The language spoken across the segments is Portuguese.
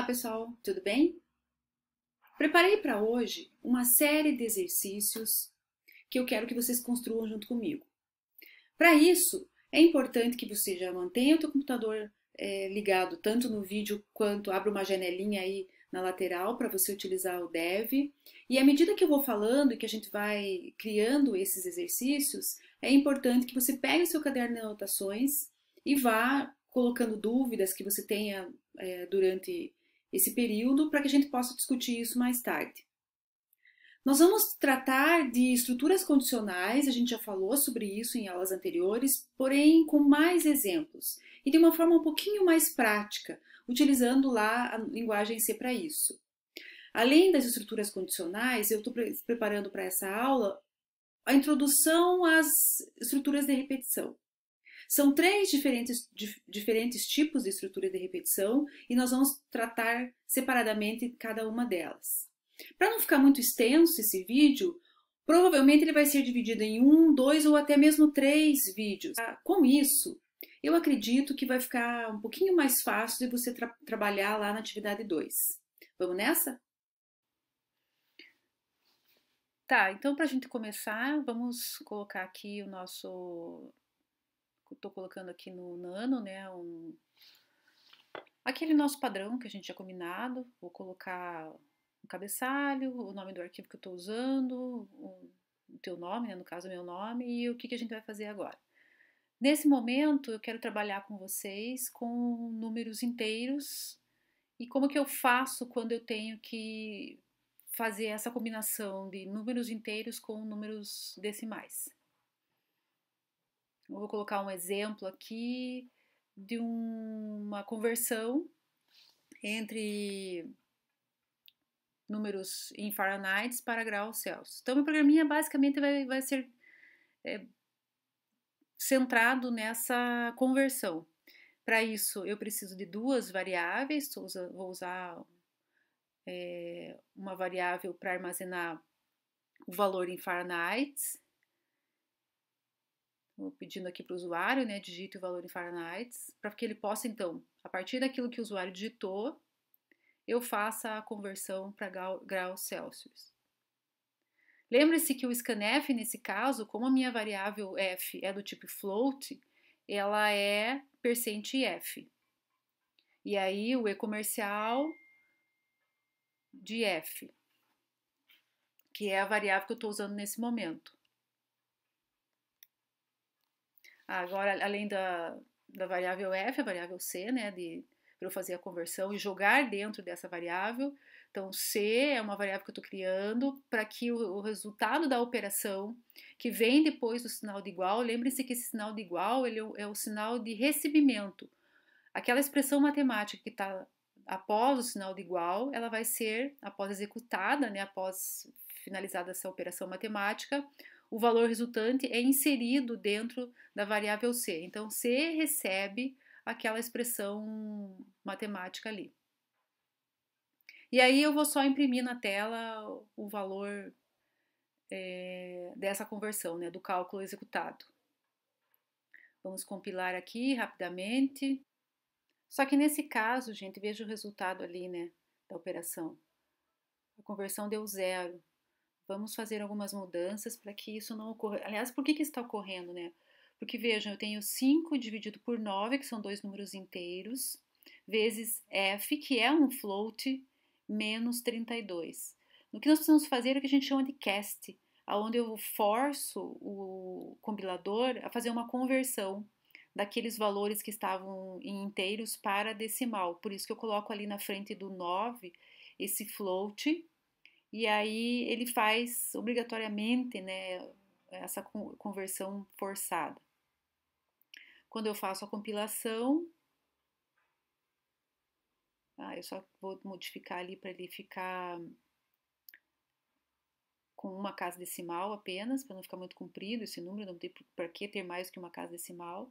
Olá pessoal, tudo bem? Preparei para hoje uma série de exercícios que eu quero que vocês construam junto comigo. Para isso, é importante que você já mantenha o seu computador é, ligado tanto no vídeo quanto abra uma janelinha aí na lateral para você utilizar o Dev. E à medida que eu vou falando e que a gente vai criando esses exercícios, é importante que você pegue o seu caderno de anotações e vá colocando dúvidas que você tenha é, durante esse período para que a gente possa discutir isso mais tarde. Nós vamos tratar de estruturas condicionais, a gente já falou sobre isso em aulas anteriores, porém com mais exemplos e de uma forma um pouquinho mais prática, utilizando lá a linguagem C para isso. Além das estruturas condicionais, eu estou preparando para essa aula a introdução às estruturas de repetição. São três diferentes, dif, diferentes tipos de estrutura de repetição e nós vamos tratar separadamente cada uma delas. Para não ficar muito extenso esse vídeo, provavelmente ele vai ser dividido em um, dois ou até mesmo três vídeos. Com isso, eu acredito que vai ficar um pouquinho mais fácil de você tra trabalhar lá na atividade 2. Vamos nessa? Tá, então para a gente começar, vamos colocar aqui o nosso estou colocando aqui no Nano, né, um, aquele nosso padrão que a gente tinha combinado, vou colocar o cabeçalho, o nome do arquivo que eu estou usando, o, o teu nome, né, no caso meu nome, e o que, que a gente vai fazer agora. Nesse momento, eu quero trabalhar com vocês com números inteiros e como que eu faço quando eu tenho que fazer essa combinação de números inteiros com números decimais. Eu vou colocar um exemplo aqui de um, uma conversão entre números em Fahrenheit para graus Celsius. Então, meu programinha basicamente vai, vai ser é, centrado nessa conversão. Para isso, eu preciso de duas variáveis, vou usar é, uma variável para armazenar o valor em Fahrenheit pedindo aqui para o usuário, né, digite o valor em Fahrenheit, para que ele possa, então, a partir daquilo que o usuário digitou, eu faça a conversão para graus Celsius. Lembre-se que o scanf, nesse caso, como a minha variável f é do tipo float, ela é %f. E aí o e-comercial de f, que é a variável que eu estou usando nesse momento. Agora, além da, da variável f, a variável c, né, de para eu fazer a conversão e jogar dentro dessa variável. Então, C é uma variável que eu estou criando para que o, o, resultado da operação, que vem depois do sinal de igual, lembre-se que esse sinal de igual ele é, é o sinal de recebimento. Aquela expressão matemática que está após o sinal de igual, ela vai ser, após executada, né, após finalizada essa operação matemática, o valor resultante é inserido dentro da variável C. Então, C recebe aquela expressão matemática ali. E aí eu vou só imprimir na tela o valor é, dessa conversão, né, do cálculo executado. Vamos compilar aqui rapidamente. Só que nesse caso, gente, veja o resultado ali, né, da operação. A conversão deu zero. Vamos fazer algumas mudanças para que isso não ocorra. Aliás, por que, que está ocorrendo, né? Porque vejam, eu tenho 5 dividido por 9, que são dois números inteiros, vezes f, que é um float, menos 32. No que nós precisamos fazer é o que a gente chama de cast, onde eu forço o compilador a fazer uma conversão daqueles valores que estavam em inteiros para decimal. Por isso que eu coloco ali na frente do 9 esse float e aí ele faz obrigatoriamente né, essa conversão forçada. Quando eu faço a compilação, ah, eu só vou modificar ali para ele ficar com uma casa decimal apenas, para não ficar muito comprido esse número, não tem para que ter mais que uma casa decimal.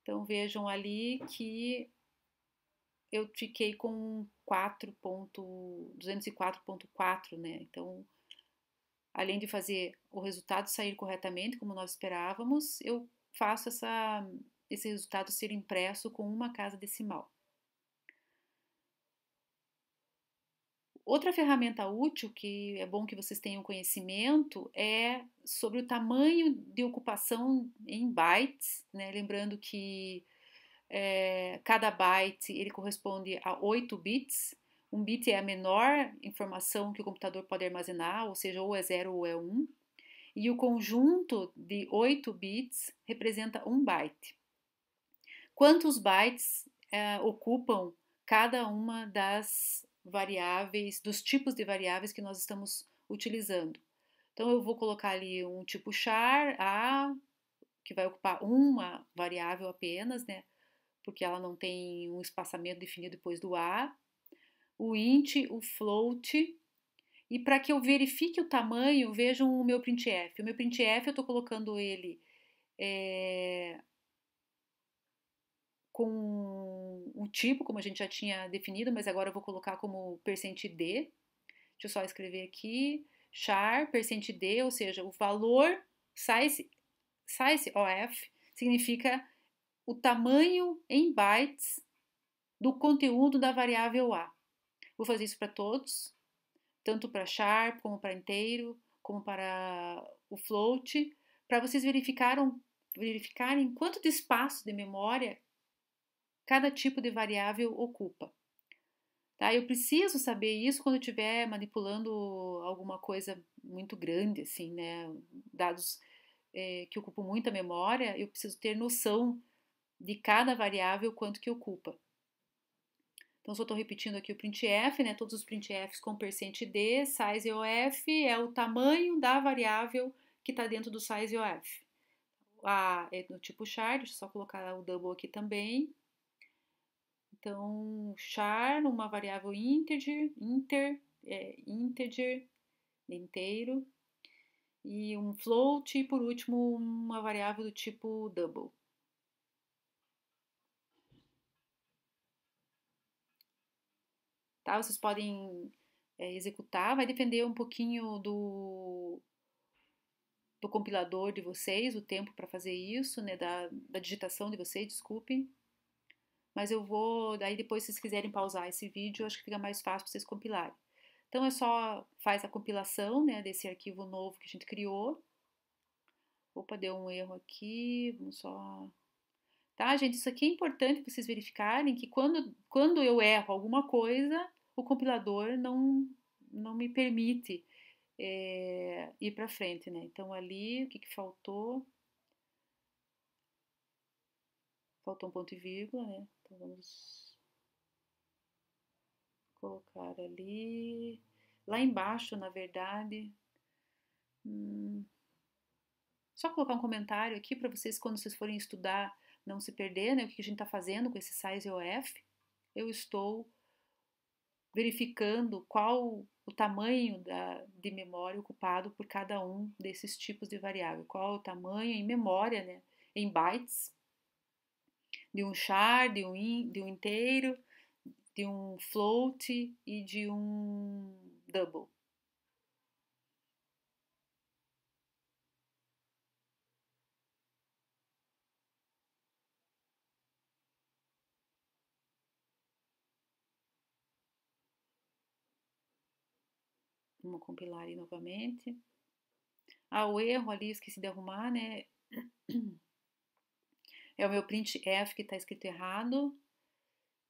Então vejam ali que eu fiquei com 204.4, né? Então, além de fazer o resultado sair corretamente, como nós esperávamos, eu faço essa, esse resultado ser impresso com uma casa decimal. Outra ferramenta útil que é bom que vocês tenham conhecimento é sobre o tamanho de ocupação em bytes, né? lembrando que é, cada byte ele corresponde a 8 bits. Um bit é a menor informação que o computador pode armazenar, ou seja, ou é 0 ou é 1. Um, e o conjunto de 8 bits representa 1 byte. Quantos bytes é, ocupam cada uma das variáveis, dos tipos de variáveis que nós estamos utilizando? Então, eu vou colocar ali um tipo char, A, que vai ocupar uma variável apenas, né? Porque ela não tem um espaçamento definido depois do A. O int, o float, e para que eu verifique o tamanho, vejam o meu printf. O meu printf eu estou colocando ele é, com o tipo, como a gente já tinha definido, mas agora eu vou colocar como %d. Deixa eu só escrever aqui, char %d, ou seja, o valor size, size of significa o tamanho em bytes do conteúdo da variável a. Vou fazer isso para todos tanto para char como para inteiro, como para o float, para vocês verificaram, verificarem quanto de espaço de memória cada tipo de variável ocupa. Tá? Eu preciso saber isso quando eu estiver manipulando alguma coisa muito grande, assim, né? Dados é, que ocupam muita memória, eu preciso ter noção de cada variável quanto que ocupa. Então, só estou repetindo aqui o printf, né? Todos os printfs com %d, size of é o tamanho da variável que está dentro do size of. A é no tipo char, deixa eu só colocar o double aqui também. Então, char, uma variável integer, inter, é, integer, inteiro. E um float, e por último, uma variável do tipo double. Tá? Vocês podem é, executar, vai depender um pouquinho do, do compilador de vocês, o tempo para fazer isso, né, da, da digitação de vocês, desculpem. Mas eu vou, daí depois se vocês quiserem pausar esse vídeo, acho que fica mais fácil para vocês compilarem. Então é só faz a compilação, né, desse arquivo novo que a gente criou. Opa, deu um erro aqui, vamos só Tá, gente? Isso aqui é importante vocês verificarem que quando, quando eu erro alguma coisa, o compilador não, não me permite é, ir para frente, né? Então, ali, o que, que faltou? Faltou um ponto e vírgula, né? Então, vamos colocar ali. Lá embaixo, na verdade, hum, só colocar um comentário aqui para vocês, quando vocês forem estudar não se perder, né? O que a gente está fazendo com esse size OF? Eu estou verificando qual o tamanho da, de memória ocupado por cada um desses tipos de variável. Qual o tamanho em memória, né? Em bytes, de um char, de um, in, de um inteiro, de um float e de um double. Vamos compilar ali novamente. Ah, o erro ali, esqueci de arrumar, né? É o meu print F que está escrito errado.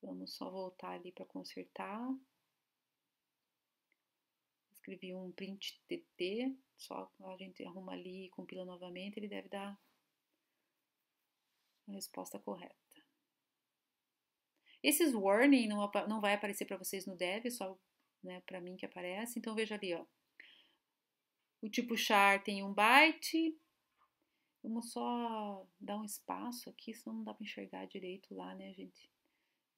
Vamos só voltar ali para consertar. Escrevi um print TT, só a gente arruma ali e compila novamente, ele deve dar a resposta correta. Esses warning não, não vai aparecer para vocês no dev, só né, para mim que aparece. Então veja ali, ó. O tipo char tem um byte. Vamos só dar um espaço aqui, senão não dá para enxergar direito lá, né, gente?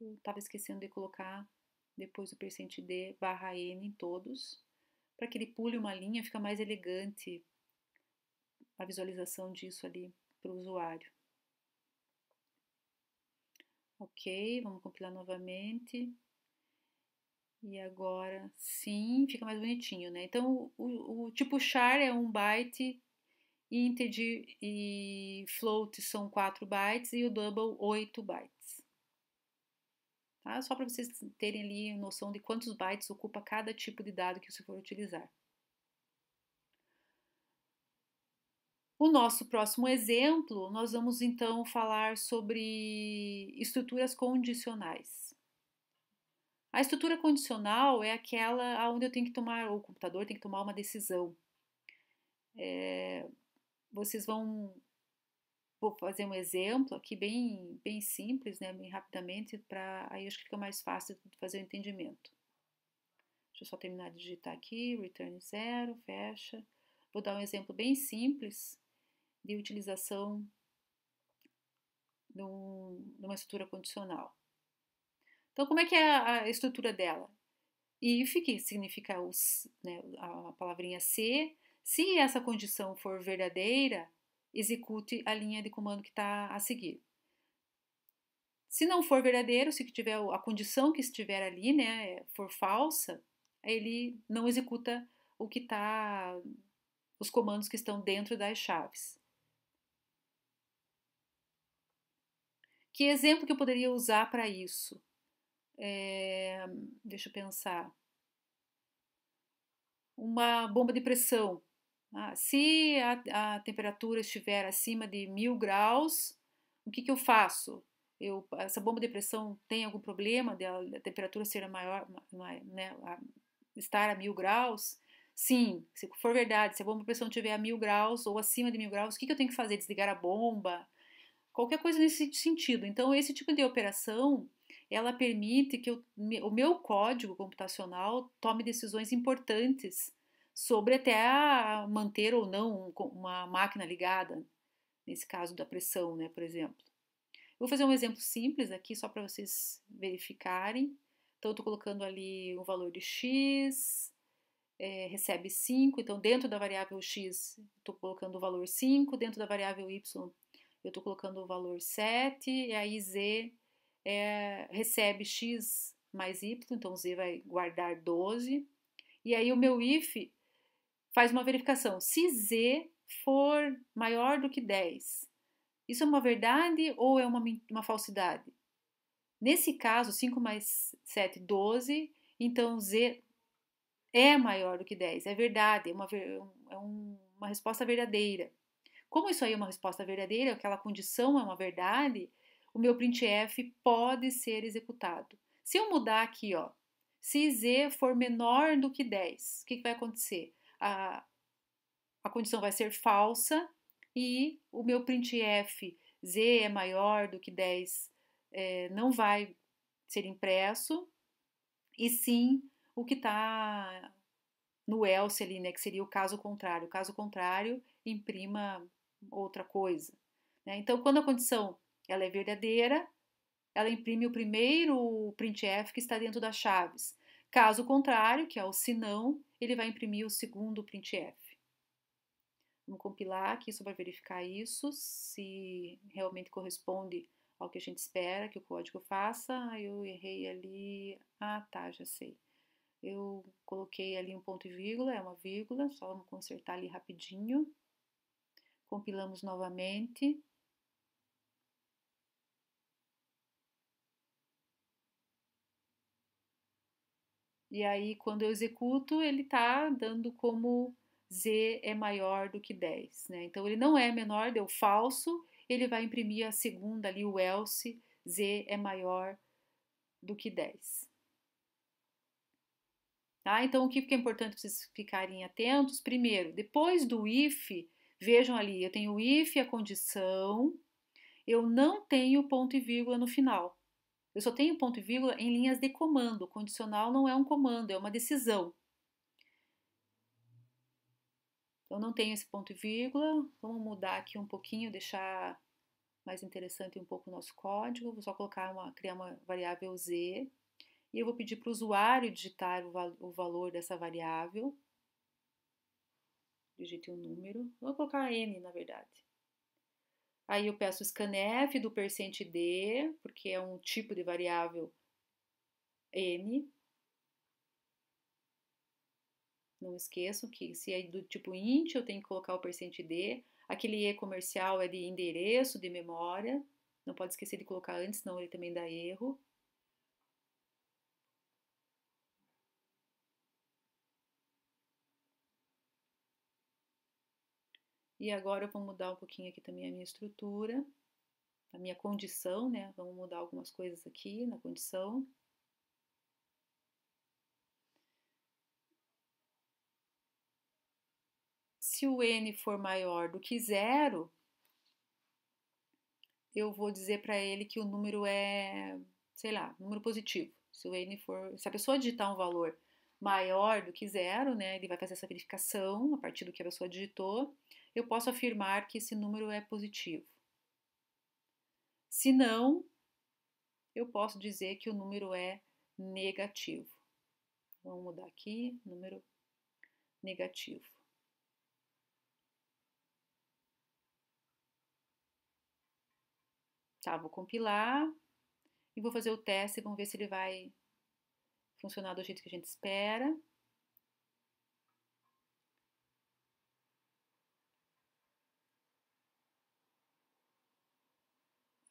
Eu estava esquecendo de colocar depois o percent %d barra n em todos, para que ele pule uma linha, fica mais elegante a visualização disso ali para o usuário. Ok, vamos compilar novamente. E agora sim, fica mais bonitinho, né? Então, o, o tipo char é um byte, integer e float são 4 bytes e o double 8 bytes. Tá? Só para vocês terem ali noção de quantos bytes ocupa cada tipo de dado que você for utilizar. O nosso próximo exemplo, nós vamos então falar sobre estruturas condicionais. A estrutura condicional é aquela onde eu tenho que tomar, ou o computador tem que tomar uma decisão. É, vocês vão vou fazer um exemplo aqui bem, bem simples, né, bem rapidamente, para aí acho que fica mais fácil de fazer o entendimento. Deixa eu só terminar de digitar aqui, return zero, fecha. Vou dar um exemplo bem simples de utilização de, uma estrutura condicional. Então, como é que é a estrutura dela? If, que significa os, né, a palavrinha se, se essa condição for verdadeira, execute a linha de comando que está a seguir. Se não for verdadeiro, se tiver a condição que estiver ali, né, for falsa, ele não executa o que está, os comandos que estão dentro das chaves. Que exemplo que eu poderia usar para isso? É, deixa eu pensar. Uma bomba de pressão. Ah, se a, a, temperatura estiver acima de mil graus, o que, que eu faço? Eu, essa bomba de pressão tem algum problema de a, a temperatura ser maior, né, estar a mil graus? Sim, se for verdade, se a bomba de pressão estiver a mil graus ou acima de mil graus, o que, que eu tenho que fazer? Desligar a bomba? Qualquer coisa nesse sentido. Então, esse tipo de operação ela permite que o meu código computacional tome decisões importantes sobre até manter ou não uma máquina ligada, nesse caso da pressão, né, por exemplo. Vou fazer um exemplo simples aqui, só para vocês verificarem. Então, estou colocando ali o valor de x, é, recebe 5, então dentro da variável x, estou colocando o valor 5, dentro da variável y, eu estou colocando o valor 7, e aí z é, recebe x mais y, então z vai guardar 12, e aí o meu if faz uma verificação. Se Z for maior do que 10, isso é uma verdade ou é uma, uma falsidade? Nesse caso, 5 mais 7, 12, então Z é maior do que 10, é verdade, é uma, é uma resposta verdadeira. Como isso aí é uma resposta verdadeira, aquela condição é uma verdade, o meu printf pode ser executado. Se eu mudar aqui, ó, se z for menor do que 10, o que, que vai acontecer? a, a condição vai ser falsa e o meu printf z é maior do que 10 é, não vai ser impresso, e sim o que está no else ali, né, que seria o caso contrário. O caso contrário imprima outra coisa. Né? Então, quando a condição ela é verdadeira, ela imprime o primeiro printf que está dentro das chaves. Caso contrário, que é o se não, ele vai imprimir o segundo printf. Vamos compilar aqui só para verificar isso, se realmente corresponde ao que a gente espera que o código faça. Eu errei ali. Ah, tá, já sei. Eu coloquei ali um ponto e vírgula, é uma vírgula, só vamos consertar ali rapidinho. Compilamos novamente. E aí, quando eu executo, ele está dando como z é maior do que 10. Né? Então, ele não é menor, deu falso, ele vai imprimir a segunda ali, o else, z é maior do que 10. Tá? Então, o que é importante vocês ficarem atentos? Primeiro, depois do if, vejam ali, eu tenho o if, a condição, eu não tenho ponto e vírgula no final. Eu só tenho ponto e vírgula em linhas de comando. O condicional não é um comando, é uma decisão. Então, não tenho esse ponto e vírgula. Vamos mudar aqui um pouquinho, deixar mais interessante um pouco o nosso código. Vou só colocar uma, criar uma variável z. E eu vou pedir para o usuário digitar o, o valor dessa variável. Digite um número. Vou colocar n, na verdade. Aí eu peço scanf do %d, porque é um tipo de variável n. Não esqueçam que se é do tipo int, eu tenho que colocar o %d. Aquele e comercial é de endereço, de memória. Não pode esquecer de colocar antes, senão ele também dá erro. E agora eu vou mudar um pouquinho aqui também a minha estrutura, a minha condição, né? Vamos mudar algumas coisas aqui na condição. Se o n for maior do que zero, eu vou dizer para ele que o número é, sei lá, número positivo. Se o n for, se a pessoa digitar um valor maior do que zero, né, ele vai fazer essa verificação a partir do que a pessoa digitou, eu posso afirmar que esse número é positivo. Se não, eu posso dizer que o número é negativo. Vamos mudar aqui, número negativo. Tá, vou compilar e vou fazer o teste, vamos ver se ele vai funcionar do jeito que a gente espera.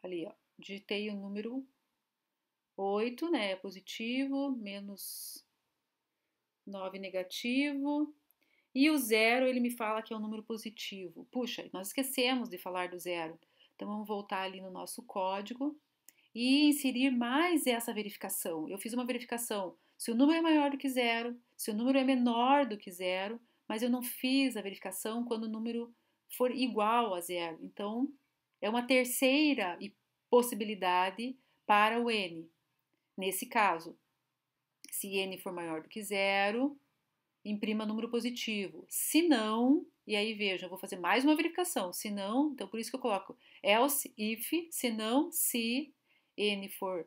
Ali, ó, digitei o número 8, né, positivo, menos 9 negativo, e o zero ele me fala que é um número positivo. Puxa, nós esquecemos de falar do zero. Então vamos voltar ali no nosso código e inserir mais essa verificação. Eu fiz uma verificação se o número é maior do que zero, se o número é menor do que zero, mas eu não fiz a verificação quando o número for igual a zero. Então, é uma terceira possibilidade para o n. Nesse caso, se n for maior do que zero, imprima número positivo. Se não, e aí veja, eu vou fazer mais uma verificação. Se não, então por isso que eu coloco else if, se não, se n for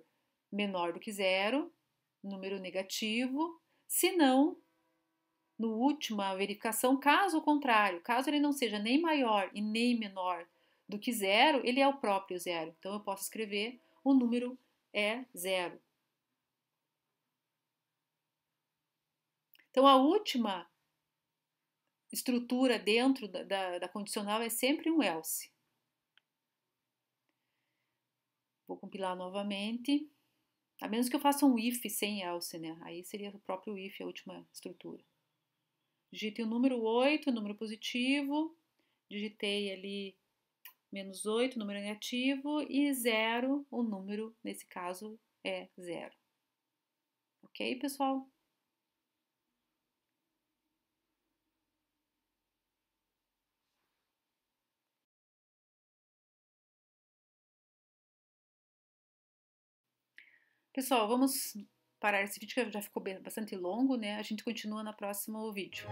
menor do que zero, número negativo, se não, no último, a verificação, caso contrário, caso ele não seja nem maior e nem menor do que zero, ele é o próprio zero. Então eu posso escrever o número é zero. Então a última estrutura dentro da, da, da condicional é sempre um else. Vou compilar novamente. A menos que eu faça um if sem else, né? Aí seria o próprio if a última estrutura. Digitei o número 8, número positivo. Digitei ali menos 8, número negativo. E 0, o número, nesse caso, é 0. Ok, pessoal? Pessoal, vamos parar esse vídeo que já ficou bastante longo, né? A gente continua no próximo vídeo.